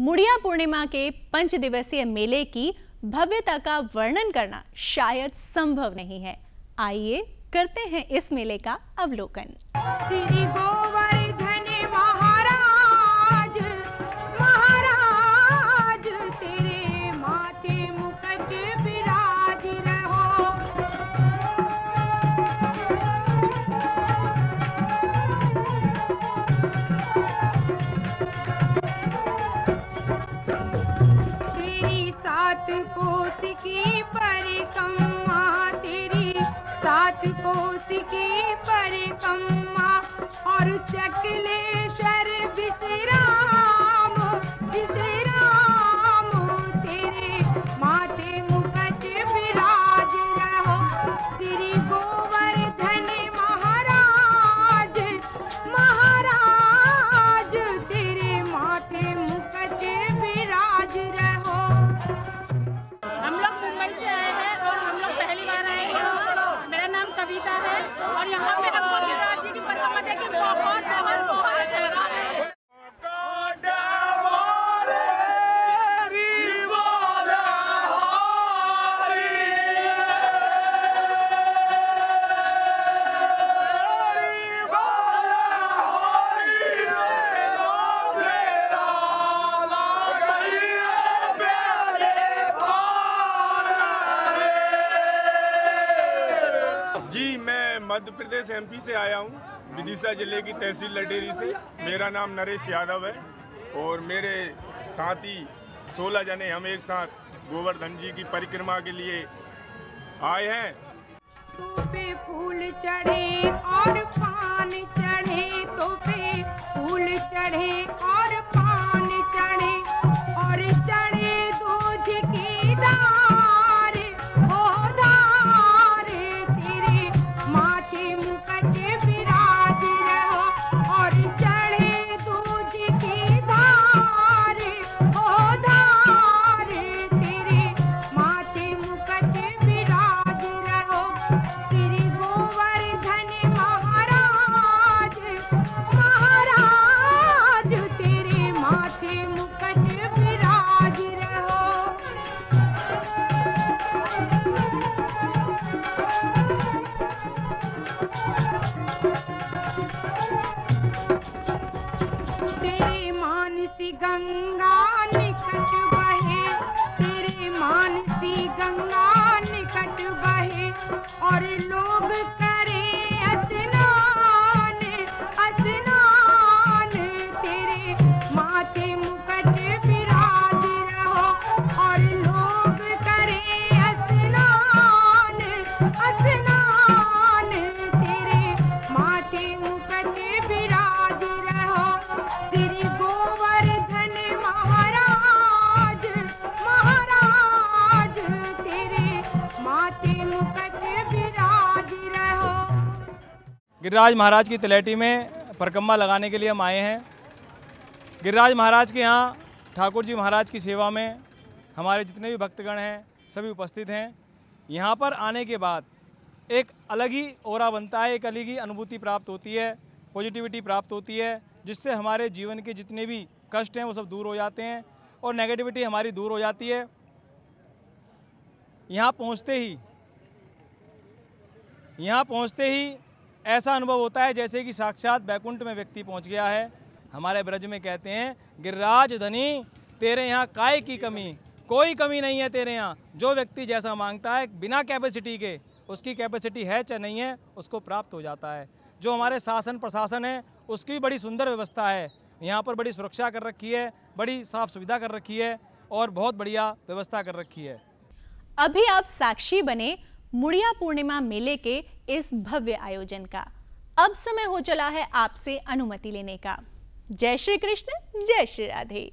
मुड़िया पूर्णिमा के पंच दिवसीय मेले की भव्यता का वर्णन करना शायद संभव नहीं है। आइए करते हैं इस मेले का अवलोकन। की परिकम्मा तेरी सात कोस की परिक्रमा जी, मैं मध्य प्रदेश एमपी से आया हूँ, विदिशा ज़िले की तहसील लडेरी से। मेरा नाम नरेश यादव है और मेरे साथी सोलह जने हम एक साथ गोवर्धन जी की परिक्रमा के लिए आए हैं। फूल चढ़े और पान तेरे मानसी गंगा गिरिराज महाराज की तलेटी में परकम्मा लगाने के लिए हम आए हैं। गिरिराज महाराज के यहाँ ठाकुर जी महाराज की सेवा में हमारे जितने भी भक्तगण हैं, सभी उपस्थित हैं। यहाँ पर आने के बाद एक अलग ही ओरा बनता है, एक अलग ही अनुभूति प्राप्त होती है पॉजिटिविटी प्राप्त होती है, जिससे हमारे जीवन के जितने भी कष्ट हैं, वो सब दूर हो जाते हैं और नेगेटिविटी हमारी दूर हो जाती है। यहाँ पहुँचते ही, यहाँ पहुँचते ही ऐसा अनुभव होता है जैसे कि साक्षात बैकुंठ में व्यक्ति पहुँच गया है। हमारे ब्रज में कहते हैं, गिरिराज धनी, तेरे यहाँ काय की कमी? कोई कमी नहीं है तेरे यहाँ। जो व्यक्ति जैसा माँगता है, बिना कैपेसिटी के, उसकी कैपेसिटी है चाहे नहीं है, उसको प्राप्त हो जाता है। जो हमारे शासन प्रशासन है, उसकी भी बड़ी सुंदर व्यवस्था है। यहाँ पर बड़ी सुरक्षा कर रखी है, बड़ी साफ़ सुविधा कर रखी है और बहुत बढ़िया व्यवस्था कर रखी है। अभी आप साक्षी बने मुड़िया पूर्णिमा मेले के इस भव्य आयोजन का। अब समय हो चला है आपसे अनुमति लेने का। जय श्री कृष्ण, जय श्री राधे।